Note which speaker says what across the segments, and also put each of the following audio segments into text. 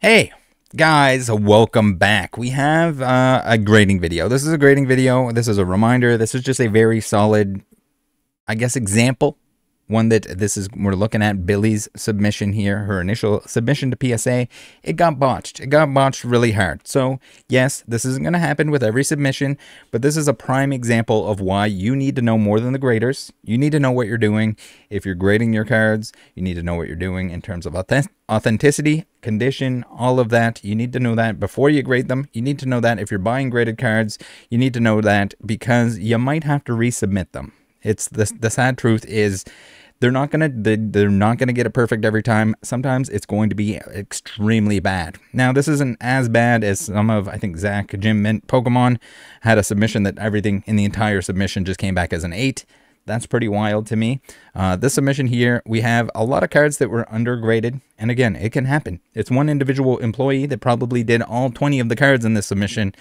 Speaker 1: Hey, guys, welcome back. We have uh, a grading video. This is a grading video. This is a reminder. This is just a very solid, I guess, example one that this is we're looking at Billie's submission here, her initial submission to PSA. It got botched. It got botched really hard. So, yes, this isn't going to happen with every submission, but this is a prime example of why you need to know more than the graders. You need to know what you're doing. If you're grading your cards, you need to know what you're doing in terms of authenticity, condition, all of that. You need to know that before you grade them. You need to know that if you're buying graded cards, you need to know that because you might have to resubmit them. It's the the sad truth is they're not gonna they, they're not gonna get it perfect every time. Sometimes it's going to be extremely bad. Now this isn't as bad as some of I think Zach Jim Mint Pokemon had a submission that everything in the entire submission just came back as an eight. That's pretty wild to me. Uh, this submission here, we have a lot of cards that were undergraded. And again, it can happen. It's one individual employee that probably did all 20 of the cards in this submission.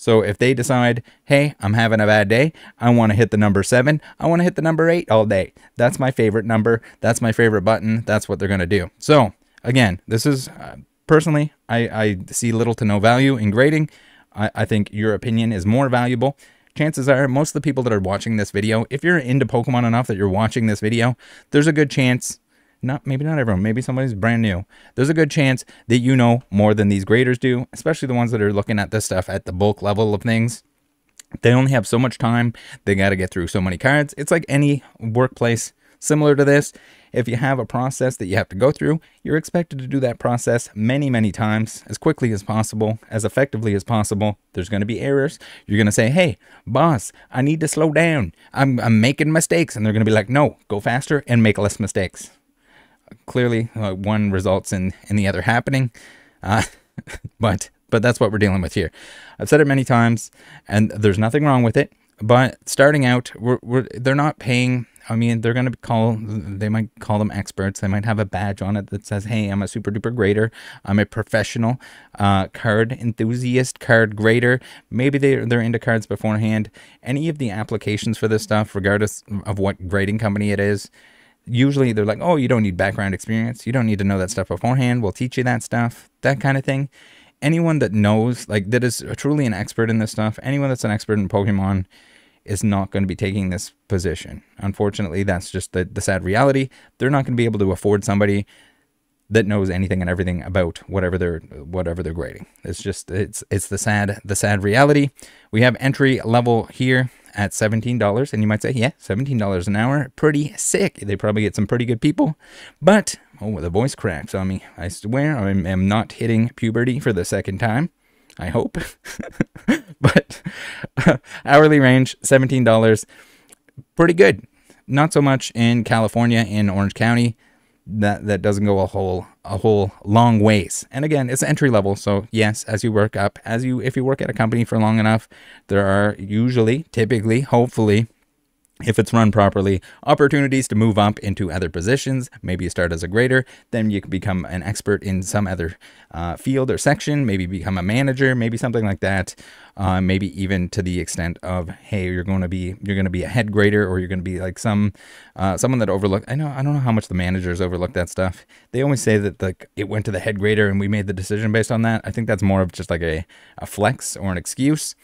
Speaker 1: So if they decide, hey, I'm having a bad day, I want to hit the number seven, I want to hit the number eight all day. That's my favorite number. That's my favorite button. That's what they're going to do. So again, this is uh, personally, I, I see little to no value in grading. I, I think your opinion is more valuable chances are most of the people that are watching this video, if you're into Pokemon enough that you're watching this video, there's a good chance not maybe not everyone, maybe somebody's brand new. There's a good chance that you know more than these graders do, especially the ones that are looking at this stuff at the bulk level of things. They only have so much time. They got to get through so many cards. It's like any workplace similar to this. If you have a process that you have to go through, you're expected to do that process many, many times, as quickly as possible, as effectively as possible. There's going to be errors. You're going to say, hey, boss, I need to slow down. I'm, I'm making mistakes. And they're going to be like, no, go faster and make less mistakes clearly uh, one results in in the other happening. Uh, but but that's what we're dealing with here. I've said it many times and there's nothing wrong with it but starting out we're, we're they're not paying. I mean they're going to call they might call them experts. They might have a badge on it that says hey i'm a super duper grader. I'm a professional uh, card enthusiast card grader. Maybe they're, they're into cards beforehand. Any of the applications for this stuff regardless of what grading company it is usually they're like, oh, you don't need background experience. You don't need to know that stuff beforehand. We'll teach you that stuff, that kind of thing. Anyone that knows, like, that is truly an expert in this stuff, anyone that's an expert in Pokemon is not going to be taking this position. Unfortunately, that's just the, the sad reality. They're not going to be able to afford somebody that knows anything and everything about whatever they're whatever they're grading. It's just it's it's the sad the sad reality. We have entry level here at $17. And you might say, yeah, $17 an hour, pretty sick. They probably get some pretty good people. But, oh, the voice cracks on me. I swear I am not hitting puberty for the second time. I hope. but uh, hourly range, $17. Pretty good. Not so much in California, in Orange County that that doesn't go a whole a whole long ways. And again, it's entry level, so yes, as you work up, as you if you work at a company for long enough, there are usually, typically, hopefully if it's run properly, opportunities to move up into other positions. Maybe you start as a grader, then you can become an expert in some other uh, field or section, maybe become a manager, maybe something like that. Uh, maybe even to the extent of, hey, you're going to be you're going to be a head grader, or you're going to be like some uh, someone that overlook. I know I don't know how much the managers overlook that stuff. They always say that like it went to the head grader and we made the decision based on that. I think that's more of just like a, a flex or an excuse.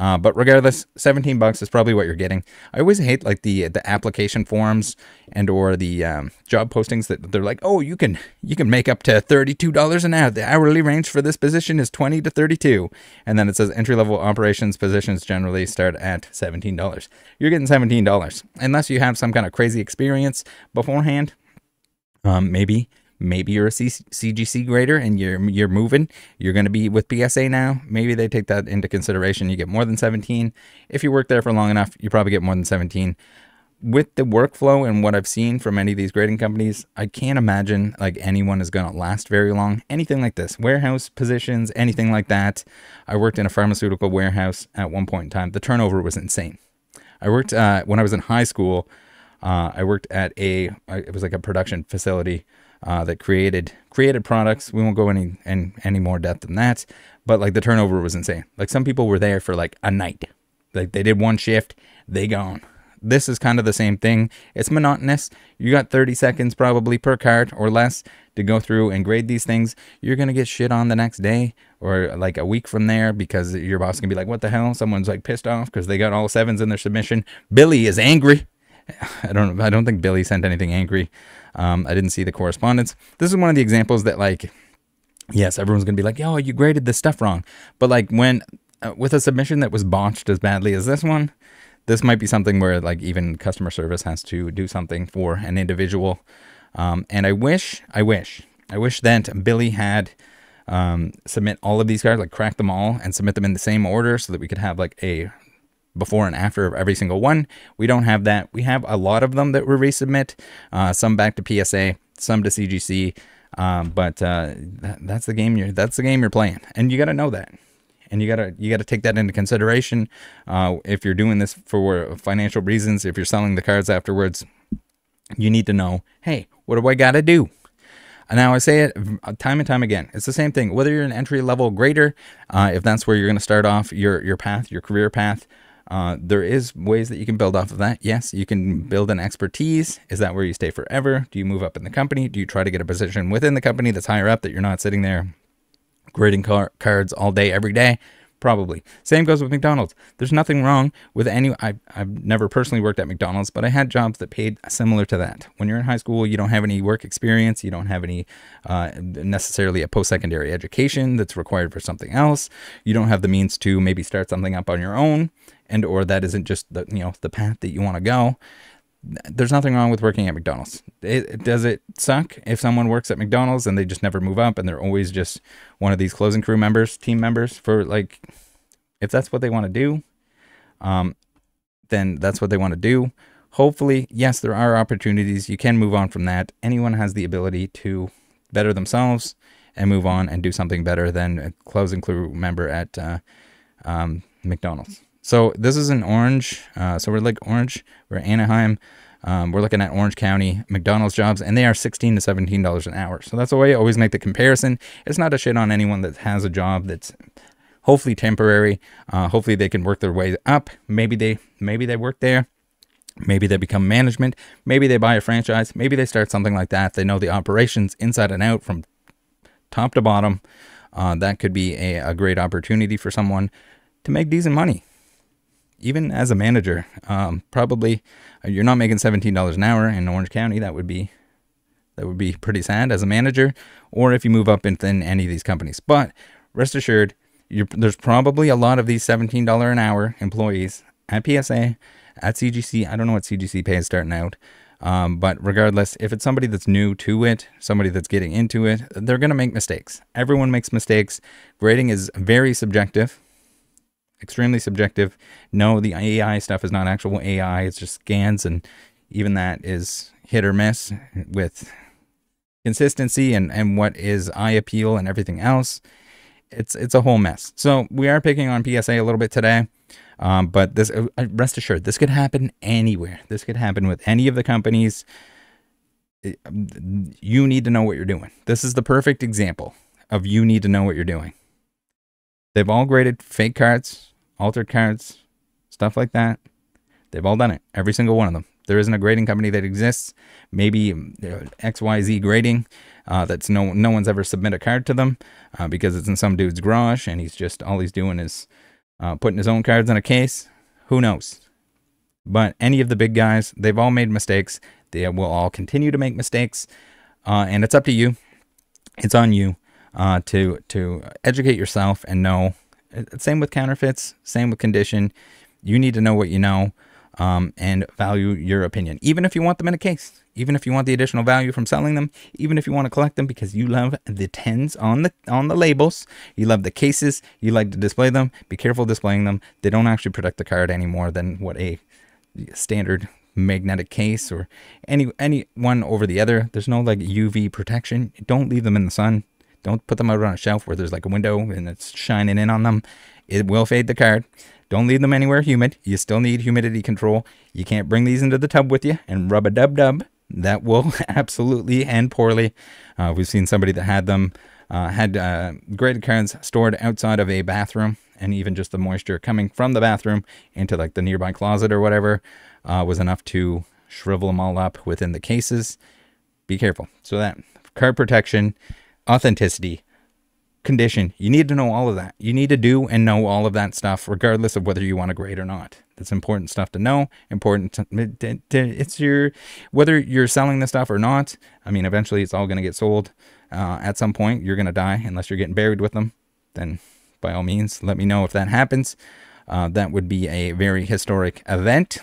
Speaker 1: Uh, but regardless, 17 bucks is probably what you're getting. I always hate like the the application forms and or the um, job postings that they're like, oh, you can you can make up to $32 an hour. The hourly range for this position is 20 to 32, and then it says entry level operations positions generally start at $17. You're getting $17 unless you have some kind of crazy experience beforehand. Um, maybe maybe you're a CGC grader and you're you're moving. You're going to be with PSA now. Maybe they take that into consideration. You get more than 17. If you work there for long enough, you probably get more than 17. With the workflow and what I've seen from many of these grading companies, I can't imagine like anyone is going to last very long. Anything like this, warehouse positions, anything like that. I worked in a pharmaceutical warehouse at one point in time. The turnover was insane. I worked uh, when I was in high school. Uh, I worked at a it was like a production facility uh, that created created products. We won't go any any any more depth than that, but like the turnover was insane. Like some people were there for like a night. Like they did one shift, they gone. This is kind of the same thing. It's monotonous. You got 30 seconds probably per card or less to go through and grade these things. You're going to get shit on the next day or like a week from there because your boss can be like, what the hell? Someone's like pissed off because they got all sevens in their submission. Billie is angry. I don't I don't think Billie sent anything angry. Um, I didn't see the correspondence. This is one of the examples that like yes, everyone's going to be like, "Yo, you graded this stuff wrong." But like when uh, with a submission that was botched as badly as this one, this might be something where like even customer service has to do something for an individual. Um, and I wish, I wish, I wish that Billie had um, submit all of these cards, like crack them all and submit them in the same order so that we could have like a before and after of every single one. We don't have that. We have a lot of them that we resubmit, uh, some back to PSA, some to CGC. Um, but uh, that, that's the game you're that's the game you're playing, and you got to know that, and you gotta you gotta take that into consideration. Uh, if you're doing this for financial reasons, if you're selling the cards afterwards, you need to know, hey, what do I got to do? And now I say it time and time again. It's the same thing. Whether you're an entry level grader, uh, if that's where you're going to start off your your path, your career path, uh, there is ways that you can build off of that. Yes, you can build an expertise. Is that where you stay forever? Do you move up in the company? Do you try to get a position within the company that's higher up that you're not sitting there grading car- cards all day, every day? Probably. Same goes with McDonald's. There's nothing wrong with any. I, I've never personally worked at McDonald's, but I had jobs that paid similar to that. When you're in high school, you don't have any work experience. You don't have any uh, necessarily a post secondary education that's required for something else. You don't have the means to maybe start something up on your own, and or that isn't just the you know the path that you want to go there's nothing wrong with working at McDonald's. It, does it suck if someone works at McDonald's and they just never move up and they're always just one of these closing crew members, team members for like, if that's what they want to do, um, then that's what they want to do. Hopefully, yes, there are opportunities. You can move on from that. Anyone has the ability to better themselves and move on and do something better than a closing crew member at uh, um, McDonald's. So this is in Orange. Uh, so we're like Orange. We're Anaheim. Um, we're looking at Orange County McDonald's jobs, and they are sixteen to seventeen dollars an hour. So that's the way I always make the comparison. It's not a shit on anyone that has a job that's hopefully temporary. Uh, hopefully they can work their way up. Maybe they maybe they work there. Maybe they become management. Maybe they buy a franchise. Maybe they start something like that. They know the operations inside and out from top to bottom. Uh, that could be a, a great opportunity for someone to make decent money even as a manager, um, probably uh, you're not making seventeen dollars an hour in Orange County. That would be that would be pretty sad as a manager, or if you move up within any of these companies. But rest assured, there's probably a lot of these seventeen dollar an hour employees at PSA, at CGC. I don't know what CGC pays starting out. Um, but regardless, if it's somebody that's new to it, somebody that's getting into it, they're going to make mistakes. Everyone makes mistakes. Grading is very subjective extremely subjective. No, the AI stuff is not actual AI. It's just scans, and even that is hit or miss with consistency and, and what is eye appeal and everything else. It's it's a whole mess. So we are picking on PSA a little bit today. Um, but this, uh, rest assured, this could happen anywhere. This could happen with any of the companies. You need to know what you're doing. This is the perfect example of you need to know what you're doing. They've all graded fake cards altered cards, stuff like that. They've all done it. Every single one of them. There isn't a grading company that exists. Maybe XYZ grading. Uh, that's no no one's ever submit a card to them uh, because it's in some dude's garage and he's just all he's doing is uh, putting his own cards in a case. Who knows? But any of the big guys, they've all made mistakes. They will all continue to make mistakes, uh, and it's up to you. It's on you uh, to to educate yourself and know same with counterfeits, same with condition. You need to know what you know um, and value your opinion, even if you want them in a case, even if you want the additional value from selling them, even if you want to collect them because you love the tens on the on the labels, you love the cases, you like to display them. Be careful displaying them. They don't actually protect the card any more than what a standard magnetic case or any any one over the other. There's no like UV protection. Don't leave them in the sun. Don't put them out on a shelf where there's like a window and it's shining in on them. It will fade the card. Don't leave them anywhere humid. You still need humidity control. You can't bring these into the tub with you and rub a dub dub. That will absolutely end poorly. Uh, we've seen somebody that had them, uh, had uh, graded cards stored outside of a bathroom and even just the moisture coming from the bathroom into like the nearby closet or whatever uh, was enough to shrivel them all up within the cases. Be careful. So that card protection, authenticity, condition. You need to know all of that. You need to do and know all of that stuff, regardless of whether you want to grade or not. That's important stuff to know. Important. To, it's your whether you're selling the stuff or not. I mean, eventually it's all going to get sold. Uh, at some point, you're going to die unless you're getting buried with them. Then, by all means, let me know if that happens. Uh, that would be a very historic event.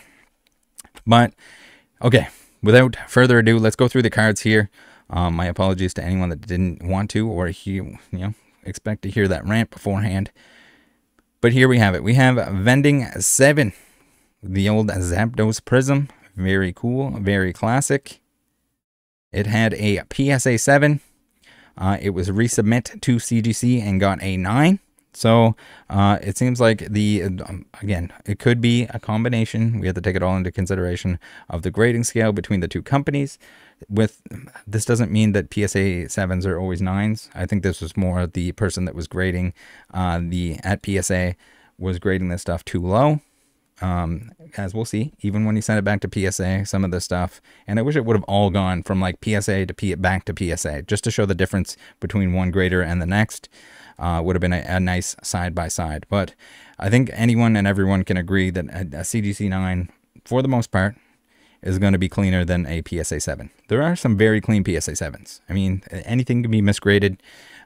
Speaker 1: But okay, without further ado, let's go through the cards here. Um, my apologies to anyone that didn't want to or you know expect to hear that rant beforehand. But here we have it. We have Vending 7, the old Zapdos Prism. Very cool, very classic. It had a PSA 7. Uh, it was resubmit to CGC and got a 9. So uh, it seems like the, um, again, it could be a combination. We have to take it all into consideration of the grading scale between the two companies with this doesn't mean that PSA sevens are always nines. I think this was more the person that was grading uh, the at PSA was grading this stuff too low. Um, as we'll see, even when he sent it back to PSA, some of this stuff, and I wish it would have all gone from like PSA to P back to PSA, just to show the difference between one grader and the next. Uh, would have been a, a nice side by side. But I think anyone and everyone can agree that a, a CGC 9, for the most part, is going to be cleaner than a PSA 7. There are some very clean PSA 7s. I mean, anything can be misgraded,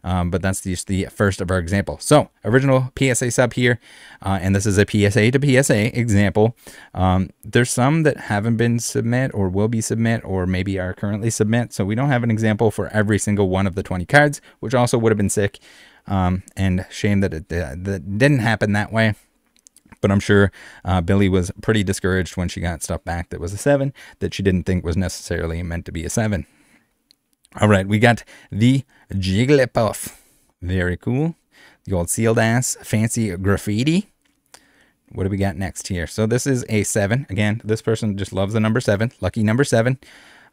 Speaker 1: um, but that's just the first of our example. So, original PSA sub here, uh, and this is a PSA to PSA example. Um, there's some that haven't been submit or will be submit or maybe are currently submit, so we don't have an example for every single one of the 20 cards, which also would have been sick. Um, and shame that it that didn't happen that way. But I'm sure uh, Billie was pretty discouraged when she got stuff back that was a 7 that she didn't think was necessarily meant to be a 7. All right, we got the Jigglypuff. Very cool. The old sealed ass fancy graffiti. What do we got next here? So this is a 7. Again, this person just loves the number 7. Lucky number 7.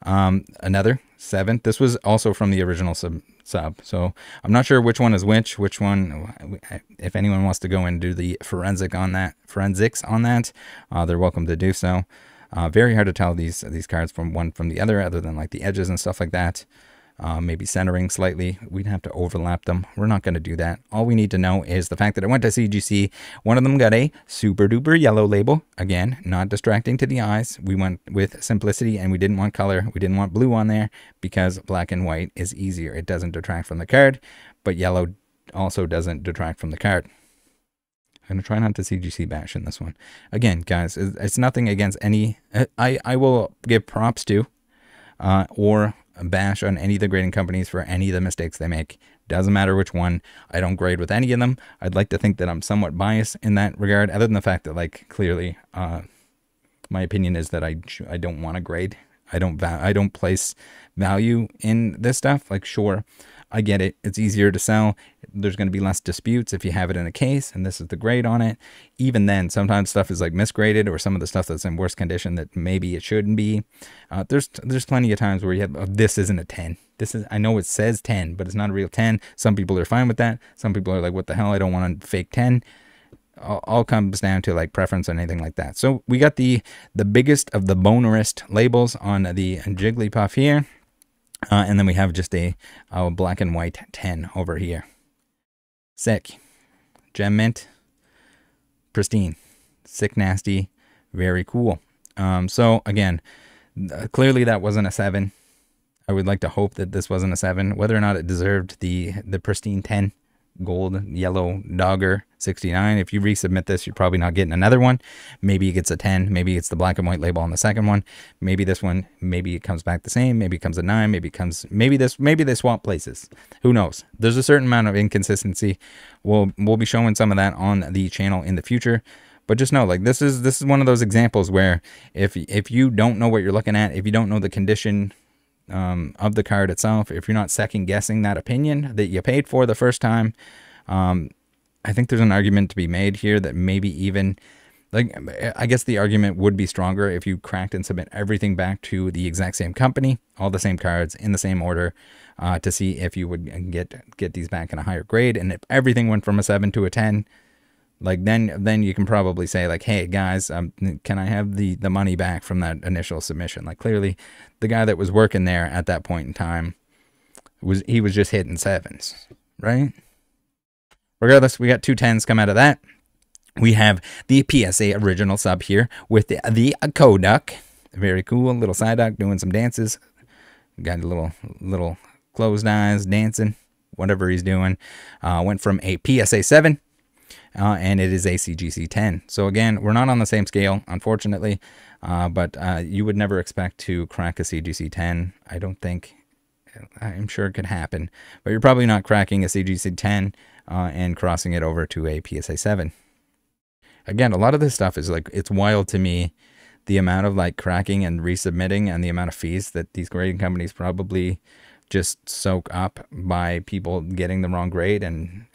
Speaker 1: Um, another 7. This was also from the original sub sub. So I'm not sure which one is which, which one, if anyone wants to go and do the forensic on that, forensics on that, uh, they're welcome to do so. Uh, very hard to tell these these cards from one from the other, other than like the edges and stuff like that uh, maybe centering slightly. We'd have to overlap them. We're not going to do that. All we need to know is the fact that I went to CGC. One of them got a super duper yellow label. Again, not distracting to the eyes. We went with simplicity and we didn't want color. We didn't want blue on there because black and white is easier. It doesn't detract from the card, but yellow also doesn't detract from the card. I'm to try not to CGC bash in this one. Again, guys, it's nothing against any. I, I will give props to uh, or bash on any of the grading companies for any of the mistakes they make. Doesn't matter which one. I don't grade with any of them. I'd like to think that I'm somewhat biased in that regard, other than the fact that, like, clearly, uh, my opinion is that I I don't want to grade. I don't I don't place value in this stuff. Like, sure, I get it. It's easier to sell. There's going to be less disputes if you have it in a case and this is the grade on it. Even then, sometimes stuff is like misgraded or some of the stuff that's in worse condition that maybe it shouldn't be. Uh, there's there's plenty of times where you have oh, this isn't a 10. This is I know it says 10, but it's not a real 10. Some people are fine with that. Some people are like, what the hell? I don't want a fake 10 all, comes down to like preference or anything like that. So we got the the biggest of the bonerist labels on the Jigglypuff here. Uh, and then we have just a, a black and white 10 over here. Sick. Gem mint. Pristine. Sick nasty. Very cool. Um, so again, uh, clearly that wasn't a 7. I would like to hope that this wasn't a 7. Whether or not it deserved the, the pristine 10 gold yellow dogger 69 if you resubmit this you're probably not getting another one. Maybe it gets a 10 maybe it's the black and white label on the second one maybe this one maybe it comes back the same maybe it comes a 9 maybe it comes maybe this maybe they swap places. Who knows? There's a certain amount of inconsistency. We'll we'll be showing some of that on the channel in the future. But just know like this is this is one of those examples where if if you don't know what you're looking at if you don't know the condition um, of the card itself, if you're not second guessing that opinion that you paid for the first time, um, I think there's an argument to be made here that maybe even like I guess the argument would be stronger if you cracked and submit everything back to the exact same company, all the same cards in the same order, uh, to see if you would get get these back in a higher grade. And if everything went from a seven to a ten, like then then you can probably say like hey guys um, can i have the the money back from that initial submission? Like clearly the guy that was working there at that point in time was he was just hitting sevens right? Regardless we got two tens come out of that. We have the psa original sub here with the, the Koduck very cool little Psyduck doing some dances. Got a little little closed eyes dancing whatever he's doing. Uh, went from a psa 7 uh, and it is a CGC 10. So again, we're not on the same scale, unfortunately, uh, but uh, you would never expect to crack a CGC 10. I don't think. I'm sure it could happen, but you're probably not cracking a CGC 10 uh, and crossing it over to a PSA 7. Again, a lot of this stuff is like it's wild to me. The amount of like cracking and resubmitting and the amount of fees that these grading companies probably just soak up by people getting the wrong grade and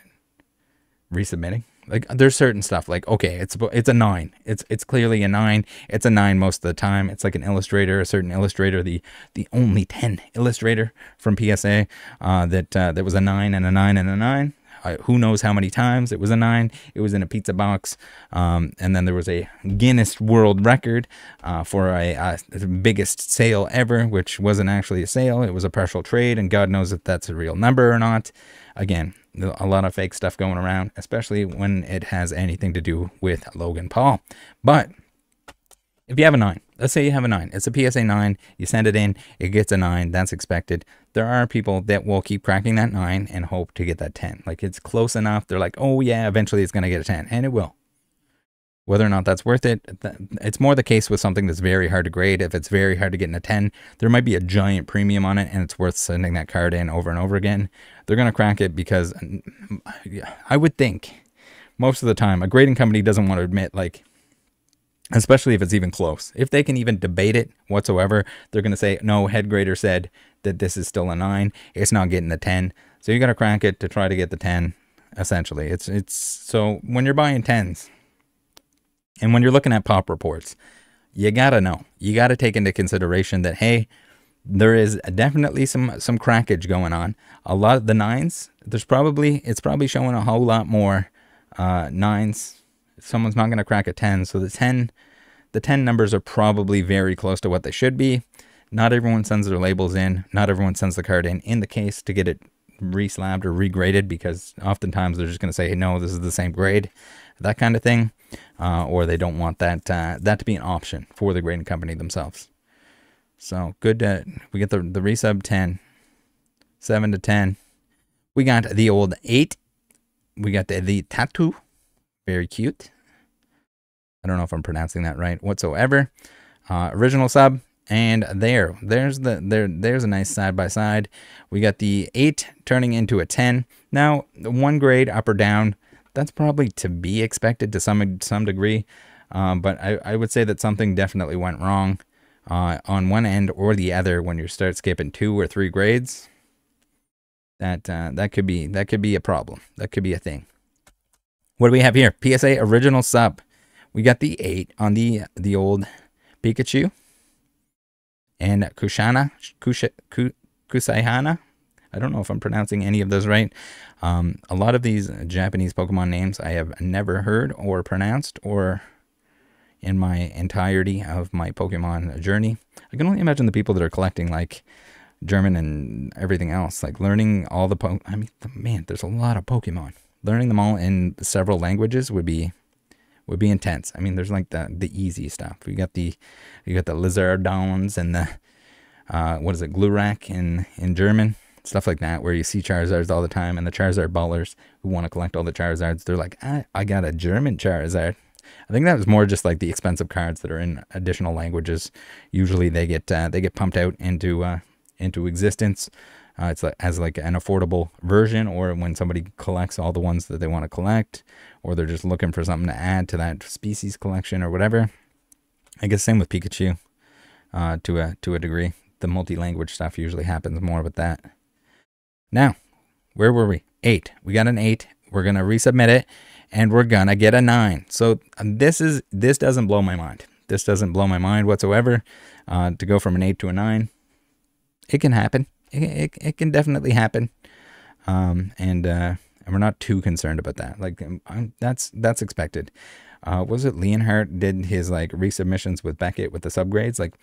Speaker 1: resubmitting. Like there's certain stuff like okay, it's it's a nine. It's it's clearly a nine. It's a nine most of the time. It's like an illustrator, a certain illustrator, the the only ten illustrator from PSA uh, that uh, that was a nine and a nine and a nine. Uh, who knows how many times it was a nine? It was in a pizza box, um, and then there was a Guinness World Record uh, for a, a biggest sale ever, which wasn't actually a sale. It was a partial trade, and God knows if that's a real number or not. Again, a lot of fake stuff going around, especially when it has anything to do with Logan Paul. But if you have a nine, let's say you have a nine, it's a PSA nine, you send it in, it gets a nine, that's expected. There are people that will keep cracking that nine and hope to get that 10. Like it's close enough. They're like, oh yeah, eventually it's going to get a 10, and it will. Whether or not that's worth it, it's more the case with something that's very hard to grade. If it's very hard to get in a 10, there might be a giant premium on it and it's worth sending that card in over and over again. They're going to crack it because I would think most of the time a grading company doesn't want to admit, like, especially if it's even close. If they can even debate it whatsoever, they're going to say, no, head grader said that this is still a 9. It's not getting the 10. So you got to crack it to try to get the 10, essentially. It's, it's so when you're buying 10s, and when you're looking at pop reports, you gotta know, you gotta take into consideration that hey, there is definitely some some crackage going on. A lot of the nines, there's probably it's probably showing a whole lot more uh, nines. Someone's not gonna crack a ten, so the ten, the ten numbers are probably very close to what they should be. Not everyone sends their labels in. Not everyone sends the card in in the case to get it reslabbed or regraded because oftentimes they're just going to say, hey, no, this is the same grade, that kind of thing uh, or they don't want that uh, that to be an option for the grading company themselves. So good. To, we get the the resub 10, 7 to 10. We got the old 8. We got the, the tattoo. Very cute. I don't know if I'm pronouncing that right whatsoever. Uh, original sub. And there, there's the there, there's a nice side by side. We got the eight turning into a ten. Now, one grade up or down that's probably to be expected to some some degree. Um, but I, I would say that something definitely went wrong uh, on one end or the other when you start skipping two or three grades. That uh, that could be that could be a problem. That could be a thing. What do we have here? PSA original sub. We got the eight on the the old Pikachu and Kushana Kusha, Kusaihana. I don't know if I'm pronouncing any of those right. Um, a lot of these Japanese Pokemon names I have never heard or pronounced or in my entirety of my Pokemon journey. I can only imagine the people that are collecting like German and everything else, like learning all the po I mean, man, there's a lot of Pokemon. Learning them all in several languages would be would be intense. I mean, there's like the the easy stuff. You got the you got the Lizardons and the uh, what is it, Glurak in in German stuff like that, where you see Charizards all the time, and the Charizard ballers who want to collect all the Charizards, they're like, I, I got a German Charizard. I think that was more just like the expensive cards that are in additional languages. Usually they get uh, they get pumped out into uh, into existence. Uh, it's like as like an affordable version, or when somebody collects all the ones that they want to collect, or they're just looking for something to add to that species collection or whatever. I guess same with Pikachu, uh, to a to a degree. The multi-language stuff usually happens more with that. Now, where were we? Eight. We got an eight. We're to resubmit it and we're to get a nine. So um, this is, this doesn't blow my mind. This doesn't blow my mind whatsoever. Uh, to go from an eight to a nine, it can happen. It, it, can definitely happen. Um, and, uh, and we're not too concerned about that. Like um, I'm, that's that's expected. Uh, was it Leonhart did his like resubmissions with Beckett with the subgrades? Like,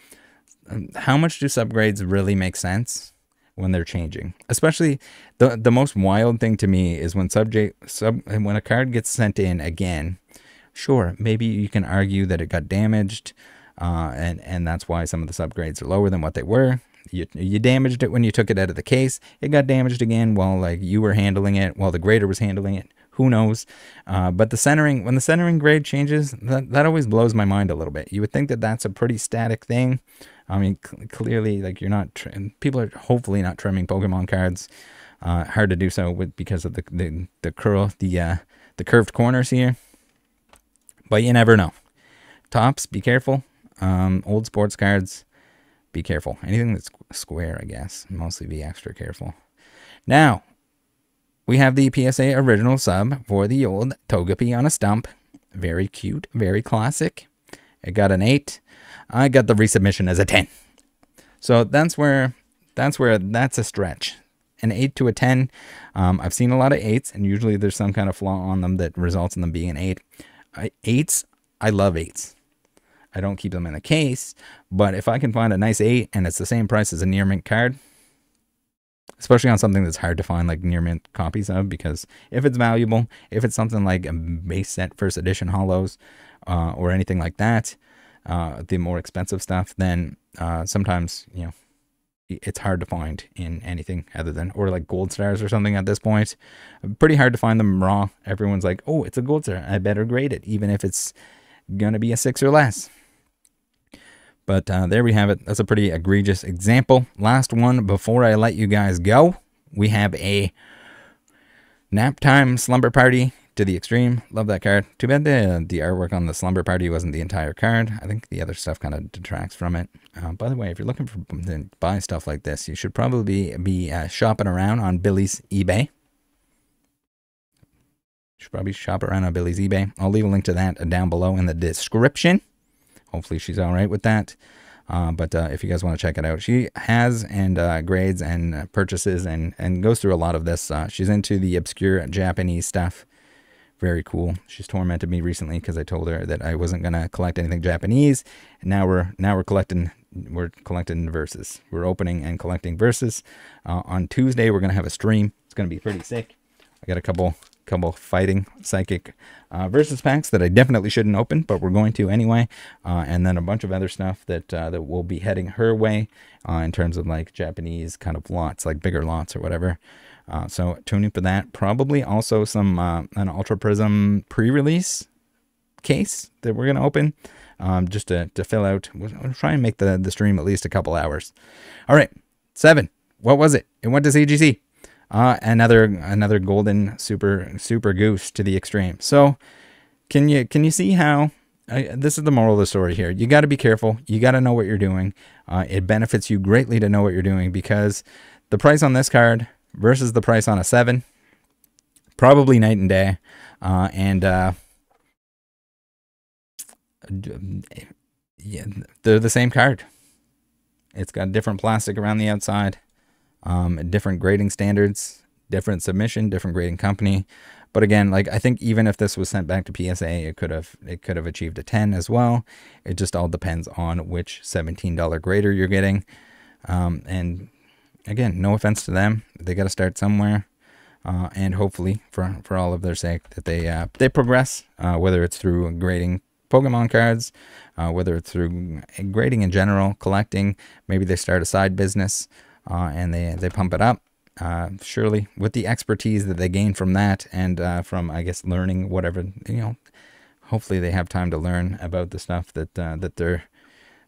Speaker 1: um, how much do subgrades really make sense when they're changing? Especially the the most wild thing to me is when subject sub when a card gets sent in again. Sure, maybe you can argue that it got damaged, uh, and and that's why some of the subgrades are lower than what they were you, you damaged it when you took it out of the case. It got damaged again while like you were handling it, while the grader was handling it. Who knows? Uh, but the centering, when the centering grade changes, that, that always blows my mind a little bit. You would think that that's a pretty static thing. I mean, cl- clearly, like you're not, people are hopefully not trimming Pokemon cards. Uh, hard to do so with because of the the, the curl, the uh, the curved corners here. But you never know. Tops, be careful. Um, old sports cards, be careful. Anything that's square, I guess. Mostly be extra careful. Now, we have the PSA original sub for the old Togepi on a stump. Very cute, very classic. It got an 8. I got the resubmission as a 10. So that's where that's where that's a stretch. An 8 to a 10. Um, I've seen a lot of 8s, and usually there's some kind of flaw on them that results in them being an 8. I, 8s, I love 8s. I don't keep them in the case. But if I can find a nice 8 and it's the same price as a near mint card, especially on something that's hard to find like near mint copies of, because if it's valuable, if it's something like a base set first edition hollows uh, or anything like that, uh, the more expensive stuff, then uh, sometimes, you know, it's hard to find in anything other than or like gold stars or something at this point. Pretty hard to find them raw. Everyone's like oh it's a gold star. I better grade it even if it's gonna be a six or less but uh, there we have it. That's a pretty egregious example. Last one before I let you guys go. We have a nap time slumber party to the extreme. Love that card. Too bad the the artwork on the slumber party wasn't the entire card. I think the other stuff kind of detracts from it. Uh, by the way, if you're looking for to buy stuff like this, you should probably be uh, shopping around on Billie's eBay. Should probably shop around on Billie's eBay. I'll leave a link to that down below in the description. Hopefully she's all right with that. Uh, but uh, if you guys want to check it out, she has and uh, grades and purchases and, and goes through a lot of this. Uh, she's into the obscure Japanese stuff. Very cool. She's tormented me recently because I told her that I wasn't gonna collect anything Japanese. And now we're now we're collecting we're collecting verses. We're opening and collecting verses. Uh, on Tuesday we're gonna have a stream. It's gonna be pretty sick. I got a couple couple fighting psychic uh, versus packs that I definitely shouldn't open, but we're going to anyway. Uh, and then a bunch of other stuff that uh, that will be heading her way uh, in terms of like Japanese kind of lots, like bigger lots or whatever. Uh, so tune in for that. Probably also some uh, an Ultra Prism pre-release case that we're gonna open. Um, just to, to fill out. We'll, try and make the, the stream at least a couple hours. All right, seven. What was it? It went to CGC. Uh, another another golden super super goose to the extreme. So can you can you see how I, this is the moral of the story here. You got to be careful. You got to know what you're doing. Uh, it benefits you greatly to know what you're doing because the price on this card versus the price on a seven, probably night and day. Uh, and uh, yeah, they're the same card. It's got different plastic around the outside um, different grading standards, different submission, different grading company. But again, like I think even if this was sent back to PSA, it could have it could have achieved a 10 as well. It just all depends on which $17 grader you're getting. Um, and again, no offense to them, they got to start somewhere. Uh, and hopefully, for for all of their sake, that they uh, they progress, uh, whether it's through grading Pokemon cards, uh, whether it's through grading in general, collecting. Maybe they start a side business uh, and they, they pump it up. Uh, surely with the expertise that they gain from that and uh, from, I guess, learning whatever, you know, hopefully they have time to learn about the stuff that, uh, that they're,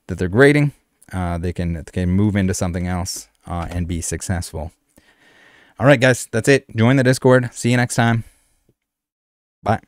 Speaker 1: that they're grading. Uh, they can, they can move into something else uh, and be successful. All right, guys, that's it. Join the Discord. See you next time. Bye.